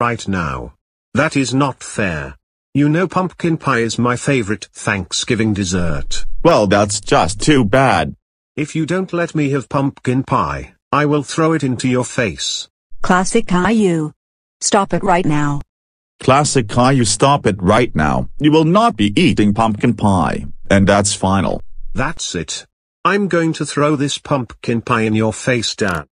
right now. That is not fair. You know pumpkin pie is my favorite Thanksgiving dessert. Well that's just too bad. If you don't let me have pumpkin pie, I will throw it into your face. Classic Caillou. Stop it right now. Classic Caillou stop it right now. You will not be eating pumpkin pie, and that's final. That's it. I'm going to throw this pumpkin pie in your face, Dad.